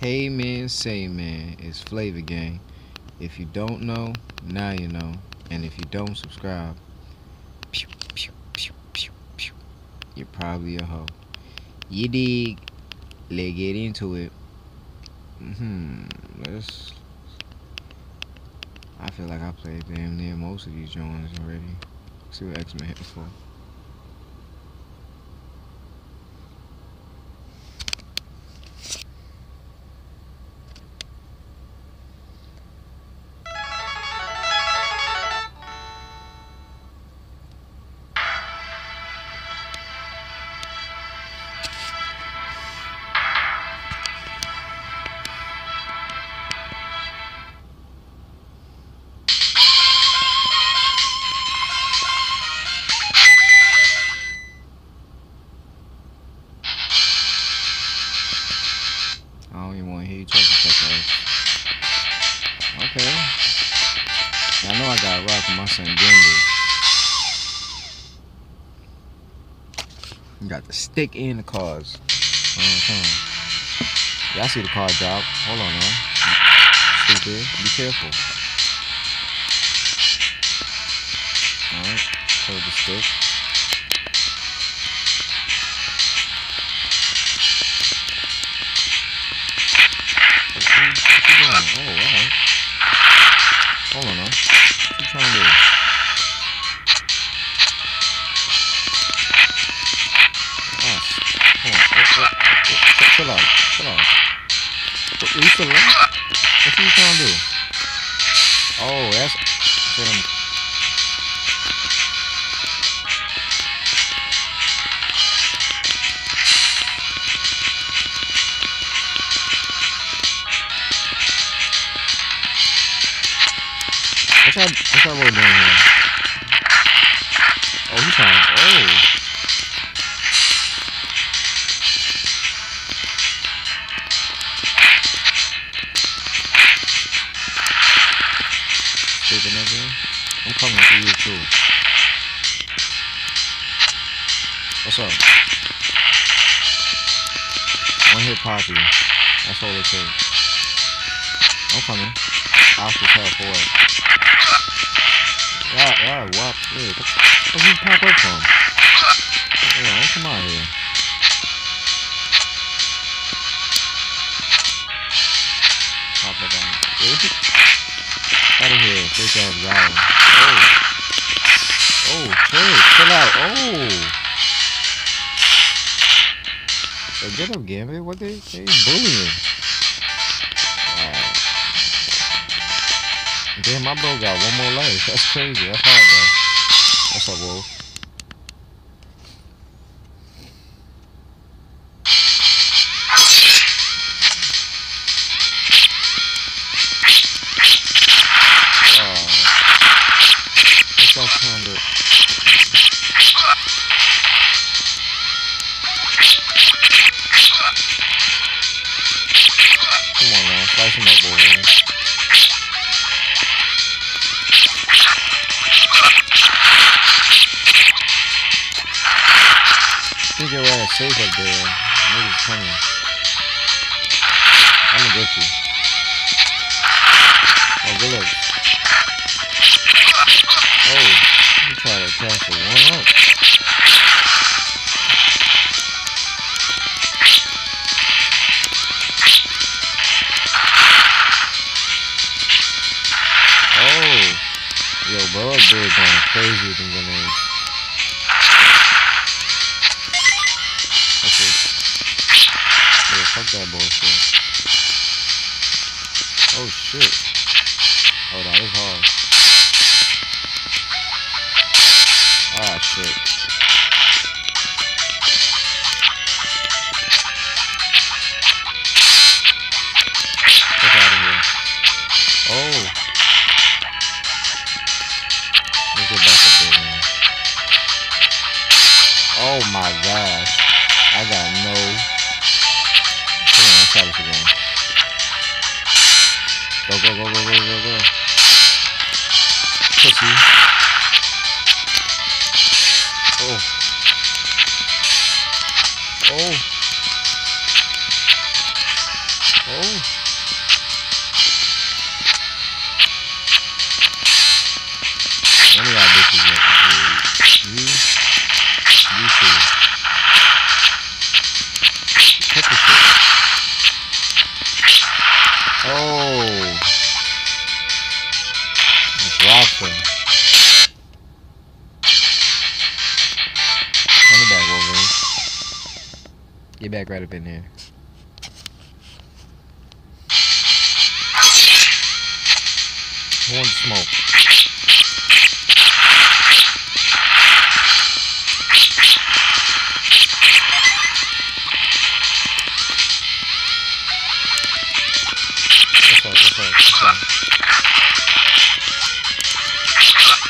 Hey man, say man, it's FlavaGang. If you don't know, now you know. And if you don't subscribe, pew, pew, pew, pew, pew, you're probably a hoe. You dig? Let's get into it. Hmm, let's. I feel like I played damn near most of these joints already. Let's see what X-Men hit for. You got the stick in the cars. Y'all see the car drop. Hold on now. Stupid. Be careful. Alright. Hold the stick. Chill out. Chill out. What, you still alive? What you trying to do? Oh, that's... What's that, what's that road doing here? Stupid nigga. I'm coming for you too. What's up? One hit poppy. That's all it takes. I'm coming. I'll prepare for it. Yeah, yeah, what, where you pop up from? Yeah, don't come out here. Pop up on. Out of here, big ass guy. Oh. Oh, chill, chill out. Oh. Get up, Gambit. What they, they bullying? Damn, my bro got one more life. That's crazy. That's hard, though. What's up, Wolf? Wolverine. Think your ass safe up there. Niggas coming. I'm gonna get you. Oh, good luck. Bro, going crazy with them grenades. This? Yeah, fuck that bullshit. Oh shit. Hold on, it's hard. Ah shit. Let's try this again. Go, go, go, go, go, go, go. Pussy. Oh. Oh. Oh. Dropped him. Run it back, Wolverine. Get back right up in. Who wants smoke? What's up? What's up?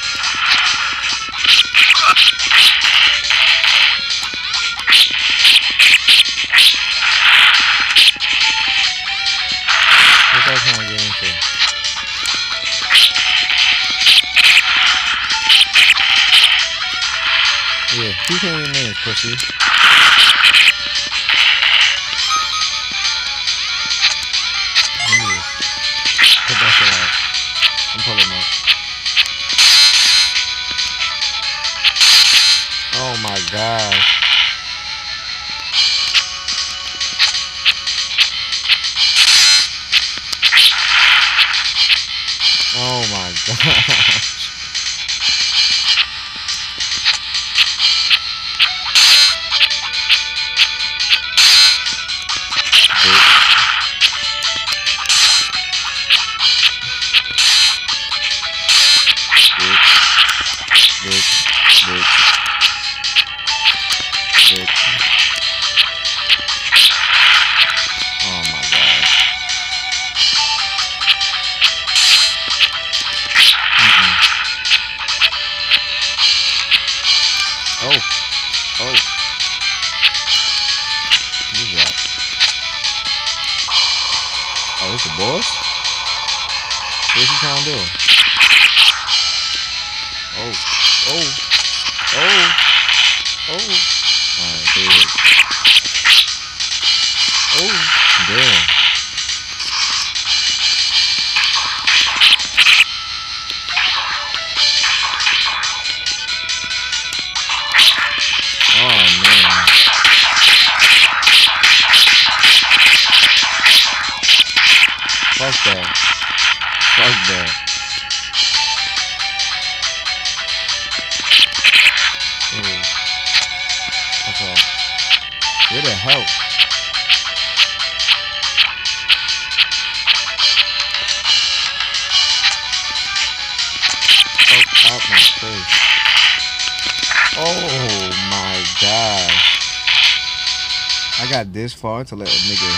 What y'all trying to get into? Yeah, he came in there, gosh. Oh my gosh. It's the boss? What's he trying to do? Oh. Oh. Oh. Oh. Fuck that. Ooh. What's up? Where the hell? Fuck out my face. Oh my gosh. I got this far to let a nigga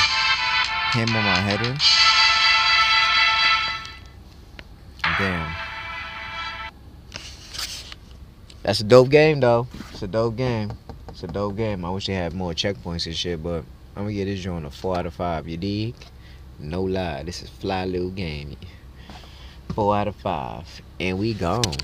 hammer my head Damn. That's a dope game though. It's a dope game. It's a dope game. I wish they had more checkpoints and shit, but I'm gonna get this joint a four out of five. You dig? No lie. This is fly little game. Four out of five. And we gone.